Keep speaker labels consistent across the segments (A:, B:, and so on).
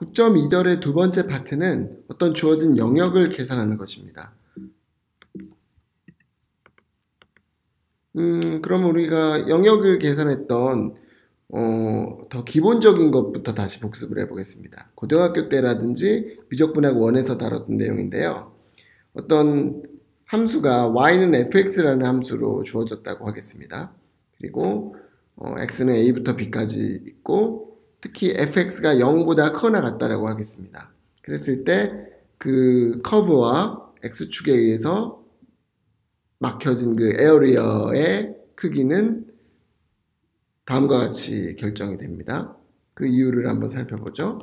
A: 9.2절의 두 번째 파트는 어떤 주어진 영역을 계산하는 것입니다. 음, 그럼 우리가 영역을 계산했던 어, 더 기본적인 것부터 다시 복습을 해보겠습니다. 고등학교 때라든지 미적분학 원에서 다뤘던 내용인데요. 어떤 함수가 y는 fx라는 함수로 주어졌다고 하겠습니다. 그리고 어, x는 a부터 b까지 있고 특히 fx가 0보다 커나 같다라고 하겠습니다. 그랬을 때 그 커브와 x축에 의해서 막혀진 그 에어리어의 크기는 다음과 같이 결정이 됩니다. 그 이유를 한번 살펴보죠.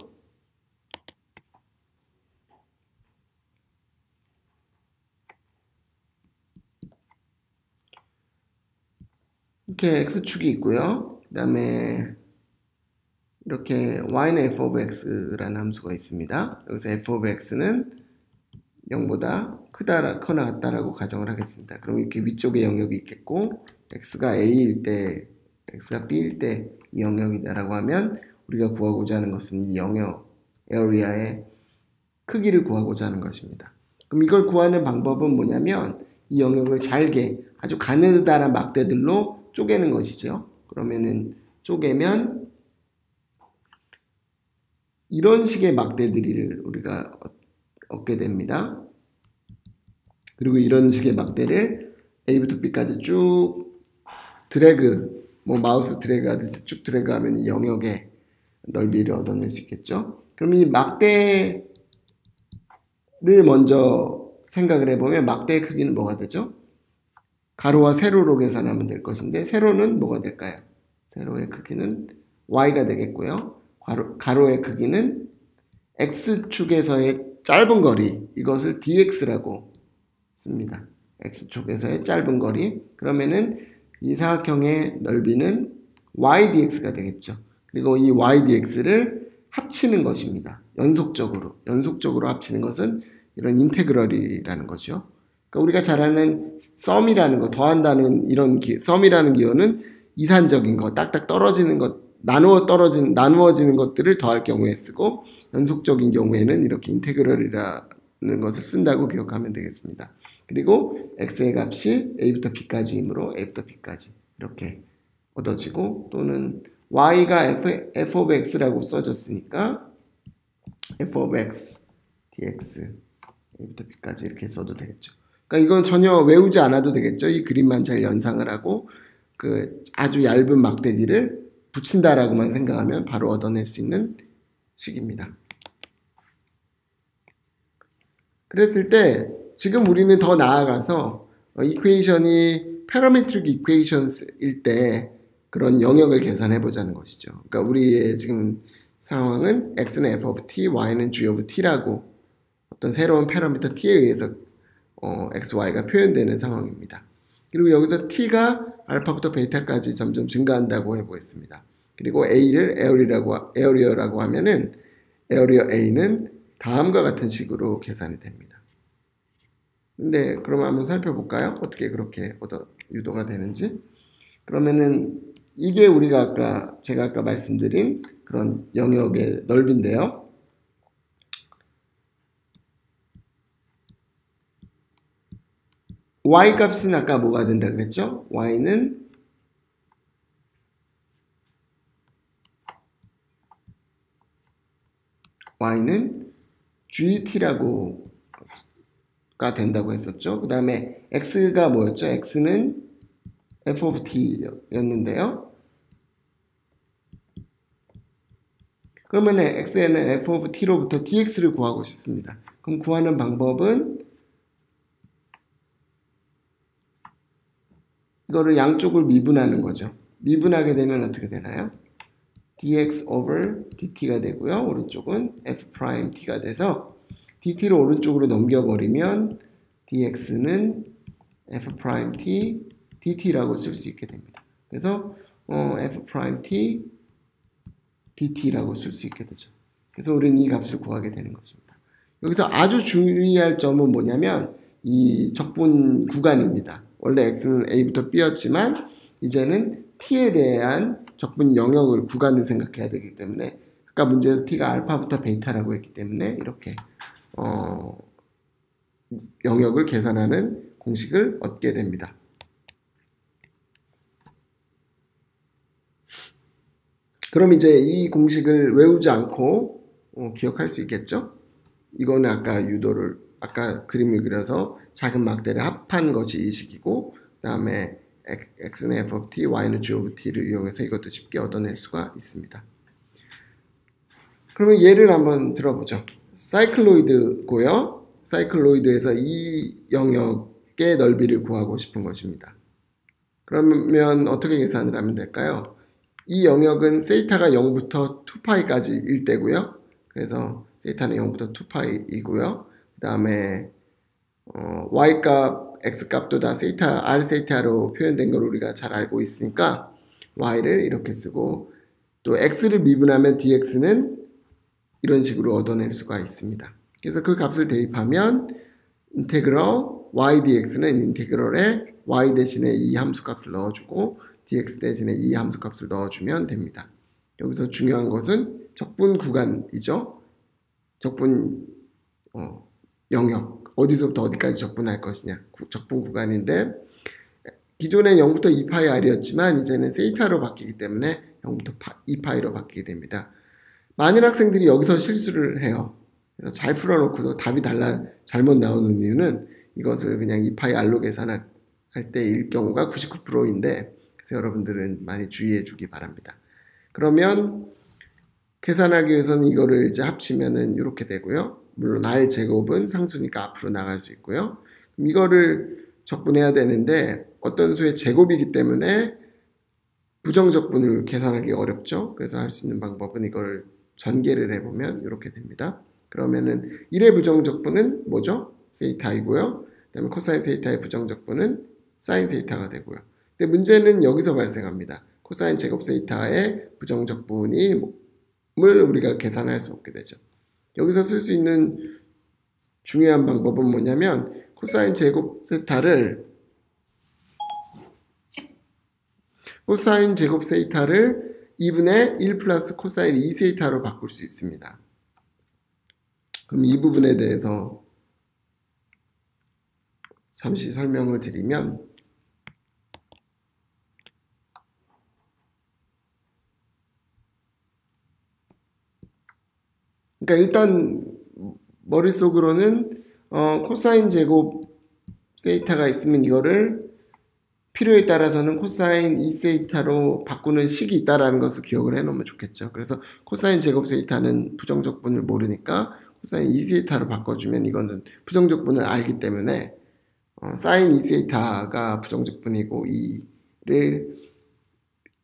A: 이렇게 x축이 있고요. 그 다음에 이렇게 y는 f of x라는 함수가 있습니다. 여기서 f of x는 0보다 크다, 커나 같다라고 가정을 하겠습니다. 그럼 이렇게 위쪽에 영역이 있겠고 x가 a일 때, x가 b일 때 이 영역이다라고 하면 우리가 구하고자 하는 것은 이 영역, 에어리아의 크기를 구하고자 하는 것입니다. 그럼 이걸 구하는 방법은 뭐냐면 이 영역을 잘게 아주 가느다란 막대들로 쪼개는 것이죠. 그러면은 쪼개면 이런 식의 막대들을 우리가 얻게 됩니다. 그리고 이런 식의 막대를 A부터 B까지 쭉 드래그, 뭐 마우스 드래그 하듯이 쭉 드래그 하면 이 영역의 넓이를 얻어낼 수 있겠죠. 그럼 이 막대를 먼저 생각을 해보면 막대의 크기는 뭐가 되죠? 가로와 세로로 계산하면 될 것인데 세로는 뭐가 될까요? 세로의 크기는 y가 되겠고요. 가로, 가로의 크기는 x축에서의 짧은 거리 이것을 dx라고 씁니다. x축에서의 짧은 거리 그러면은 이 사각형의 넓이는 y dx가 되겠죠. 그리고 이 y dx를 합치는 것입니다. 연속적으로 연속적으로 합치는 것은 이런 인테그럴이라는 거죠. 그러니까 우리가 잘 아는 썸이라는 거, 더한다는 이런 기, 썸이라는 기호는 이산적인 거, 딱딱 떨어지는 것, 나누어 떨어진, 나누어지는 것들을 더할 경우에 쓰고, 연속적인 경우에는 이렇게 인테그럴이라는 것을 쓴다고 기억하면 되겠습니다. 그리고 x의 값이 a부터 b까지이므로 a부터 b까지 이렇게 얻어지고, 또는 y가 f, f of x라고 써졌으니까 f of x dx a부터 b까지 이렇게 써도 되겠죠. 그러니까 이건 전혀 외우지 않아도 되겠죠. 이 그림만 잘 연상을 하고 그 아주 얇은 막대기를 붙인다라고만 생각하면 바로 얻어낼 수 있는 식입니다. 그랬을 때 지금 우리는 더 나아가서 이퀘이션이 패러메트릭 이퀘이션일 때 그런 영역을 계산해 보자는 것이죠. 그러니까 우리의 지금 상황은 x는 f of t, y는 g of t라고 어떤 새로운 패러미터 t에 의해서 어, XY가 표현되는 상황입니다. 그리고 여기서 T가 알파부터 베타까지 점점 증가한다고 해보겠습니다. 그리고 A를 에어리라고, 에어리어라고 하면은 에어리어 A는 다음과 같은 식으로 계산이 됩니다. 근데 그러면 한번 살펴볼까요? 어떻게 그렇게 유도가 되는지. 그러면은 이게 우리가 아까 제가 아까 말씀드린 그런 영역의 넓인데요. Y 값은 아까 뭐가 된다 그랬죠? y는 y는 gt라고 가 된다고 했었죠. 그 다음에 x가 뭐였죠? x는 f of t였는데요. 그러면 x에는 f of t로부터 dx를 구하고 싶습니다. 그럼 구하는 방법은 이거를 양쪽을 미분하는 거죠. 미분하게 되면 어떻게 되나요? dx over dt가 되고요. 오른쪽은 f prime t가 돼서 dt를 오른쪽으로 넘겨버리면 dx는 f prime t dt라고 쓸 수 있게 됩니다. 그래서 어, f prime t dt라고 쓸 수 있게 되죠. 그래서 우리는 이 값을 구하게 되는 것입니다. 여기서 아주 주의할 점은 뭐냐면 이 적분 구간입니다. 원래 x는 a부터 b였지만 이제는 t에 대한 적분 영역을 구간을 생각해야 되기 때문에 아까 문제에서 t가 알파부터 베이타라고 했기 때문에 이렇게 어, 영역을 계산하는 공식을 얻게 됩니다. 그럼 이제 이 공식을 외우지 않고 어, 기억할 수 있겠죠? 이거는 아까 유도를 아까 그림을 그려서 작은 막대를 합한 것이 이 식이고 그 다음에 x는 f of t, y는 g of t를 이용해서 이것도 쉽게 얻어낼 수가 있습니다. 그러면 예를 한번 들어보죠. 사이클로이드고요. 사이클로이드에서 이 영역의 넓이를 구하고 싶은 것입니다. 그러면 어떻게 계산을 하면 될까요? 이 영역은 세이타가 0부터 2파이까지 일 때고요. 그래서 세이타는 0부터 2파이이고요. 그 다음에 어, y값, x값도 다 세이타, r 세이타로 표현된 걸 우리가 잘 알고 있으니까 y를 이렇게 쓰고 또 x를 미분하면 dx는 이런 식으로 얻어낼 수가 있습니다. 그래서 그 값을 대입하면 인테그럴 y dx는 인테그럴에 y 대신에 이 함수 값을 넣어주고 dx 대신에 이 함수 값을 넣어주면 됩니다. 여기서 중요한 것은 적분 구간이죠. 적분 어, 영역 어디서부터 어디까지 적분할 것이냐 적분 구간인데 기존에 0부터 2파이 r이었지만 이제는 세이타로 바뀌기 때문에 0부터 2파이로 바뀌게 됩니다. 많은 학생들이 여기서 실수를 해요. 그래서 잘 풀어놓고도 답이 달라 잘못 나오는 이유는 이것을 그냥 2파이 r로 계산할 때일 경우가 99%인데 그래서 여러분들은 많이 주의해 주기 바랍니다. 그러면 계산하기 위해서는 이거를 이제 합치면은 이렇게 되고요. 물론 r 제곱은 상수니까 앞으로 나갈 수 있고요. 이거를 적분해야 되는데 어떤 수의 제곱이기 때문에 부정적분을 계산하기 어렵죠. 그래서 할 수 있는 방법은 이걸 전개를 해보면 이렇게 됩니다. 그러면은 1의 부정적분은 뭐죠? 세이타이고요. 그 다음에 코사인 세이타의 부정적분은 사인 세이타가 되고요. 근데 문제는 여기서 발생합니다. 코사인 제곱 세이타의 부정적분이 을 우리가 계산할 수 없게 되죠. 여기서 쓸 수 있는 중요한 방법은 뭐냐면 코사인 제곱 세타를 코사인 제곱 세이타를 2분의 1 플러스 코사인 2 세이타로 바꿀 수 있습니다. 그럼 이 부분에 대해서 잠시 설명을 드리면 그러니까 일단 머릿속으로는 어, 코사인 제곱 세이타가 있으면 이거를 필요에 따라서는 코사인 2세이타로 바꾸는 식이 있다라는 것을 기억을 해놓으면 좋겠죠. 그래서 코사인 제곱 세이타는 부정적분을 모르니까 코사인 2세이타로 바꿔주면 이거는 부정적분을 알기 때문에 어, 사인 2세이타가 부정적분이고 2를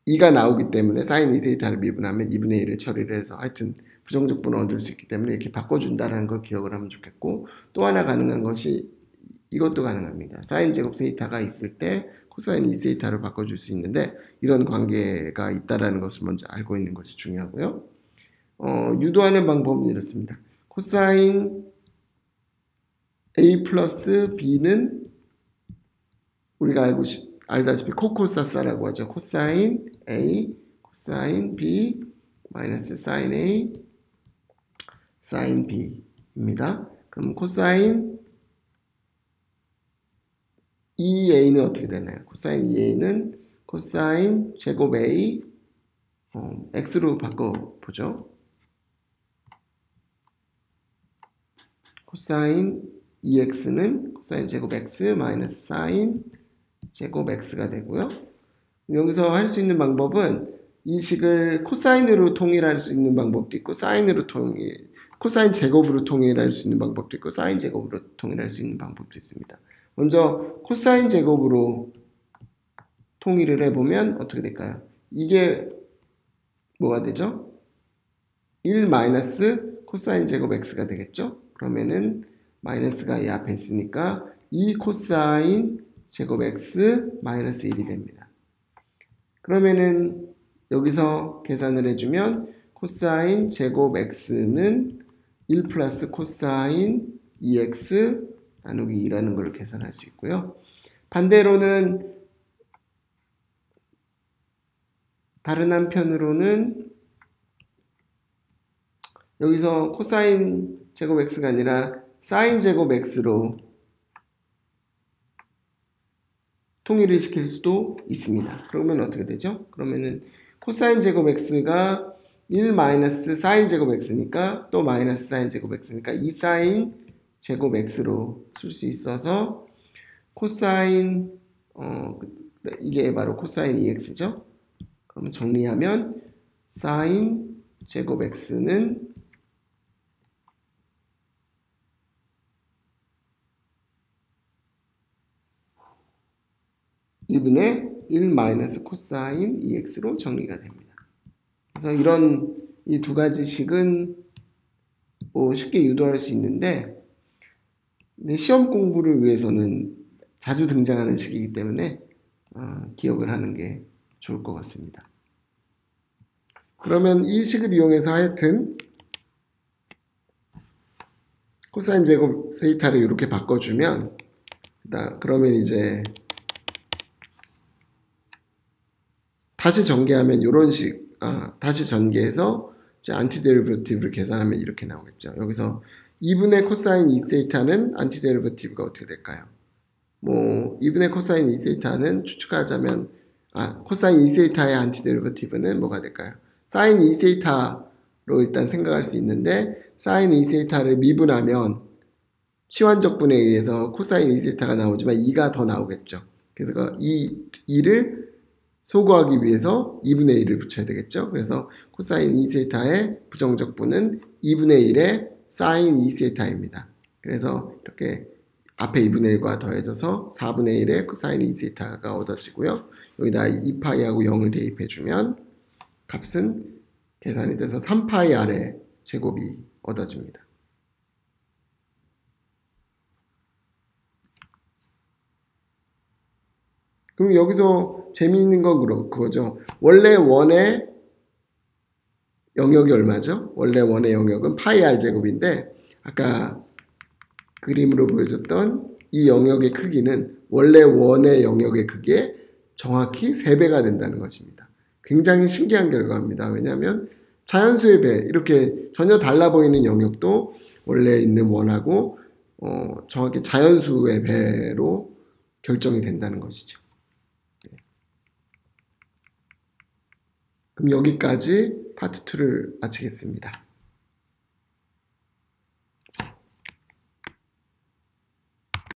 A: 2가 나오기 때문에 사인 2세이타를 미분하면 2분의 1을 처리를 해서 하여튼 부정적분을 얻을 수 있기 때문에 이렇게 바꿔준다는 걸 기억을 하면 좋겠고 또 하나 가능한 것이 이것도 가능합니다. 사인 제곱 세이타가 있을 때 코사인 2세이타로 바꿔줄 수 있는데 이런 관계가 있다는 것을 먼저 알고 있는 것이 중요하고요. 어, 유도하는 방법은 이렇습니다. 코사인 A 플러스 B는 우리가 알고 싶, 알다시피 코코사사라고 하죠. 코사인 A, 코사인 B, 마이너스 사인 A, 사인 B입니다. 그럼 코사인 2a는 어떻게 되나요? 코사인 2a는 코사인 제곱 a 어, x로 바꿔보죠. 코사인 2x는 코사인 제곱 x 마이너스 사인 제곱 x가 되고요. 여기서 할 수 있는 방법은 이 식을 코사인으로 통일할 수 있는 방법도 있고 사인으로 통일 코사인 제곱으로 통일할 수 있는 방법도 있고 사인 제곱으로 통일할 수 있는 방법도 있습니다. 먼저 코사인 제곱으로 통일을 해보면 어떻게 될까요? 이게 뭐가 되죠? 1 마이너스 코사인 제곱 x가 되겠죠? 그러면은 마이너스가 이 앞에 있으니까 2 코사인 제곱 x 마이너스 1이 됩니다. 그러면은 여기서 계산을 해주면 코사인 제곱 x는 1 플러스 코사인 2x 나누기 2라는 걸 계산할 수 있고요. 반대로는 다른 한편으로는 여기서 코사인 제곱 x가 아니라 사인 제곱 x로 통일을 시킬 수도 있습니다. 그러면 어떻게 되죠? 그러면은 코사인 제곱 x가 1 마이너스 사인 제곱 x니까 또 마이너스 사인 제곱 x니까 2 사인 제곱 x로 쓸 수 있어서 코사인 어 이게 바로 코사인 2x죠. 그러면 정리하면 사인 제곱 x는 2분의 1 마이너스 코사인 2x로 정리가 됩니다. 그래서 이런 이 두 가지 식은 뭐 쉽게 유도할 수 있는데 시험 공부를 위해서는 자주 등장하는 식이기 때문에 어, 기억을 하는 게 좋을 것 같습니다. 그러면 이 식을 이용해서 하여튼 코사인 제곱 세이타를 이렇게 바꿔주면 그러면 이제 다시 전개하면 이런 식, 아, 다시 전개해서 안티데리버티브를 계산하면 이렇게 나오겠죠. 여기서 2분의 코사인 2세이타는 antiderivative가 어떻게 될까요? 뭐 2분의 코사인 2세이타는 추측하자면 아, 코사인 2세이타의 antiderivative는 뭐가 될까요? 사인 2세이타로 일단 생각할 수 있는데 사인 2세이타를 미분하면 치환적분에 의해서 코사인 2세이타가 나오지만 2가 더 나오겠죠. 그래서 이 2를 소거하기 위해서 2분의 1을 붙여야 되겠죠. 그래서 코사인 2세타의 부정적분은 2분의 1의 사인 2세타입니다. 그래서 이렇게 앞에 2분의 1과 더해져서 4분의 1의 코사인 2세타가 얻어지고요. 여기다 2파이하고 0을 대입해주면 값은 계산이 돼서 3파이 아래 제곱이 얻어집니다. 그럼 여기서 재미있는 건 그거죠. 원래 원의 영역이 얼마죠? 원래 원의 영역은 파이 r 제곱인데 아까 그림으로 보여줬던 이 영역의 크기는 원래 원의 영역의 크기에 정확히 3배가 된다는 것입니다. 굉장히 신기한 결과입니다. 왜냐하면 자연수의 배, 이렇게 전혀 달라 보이는 영역도 원래 있는 원하고 어, 정확히 자연수의 배로 결정이 된다는 것이죠. 그럼 여기까지 파트 2를 마치겠습니다.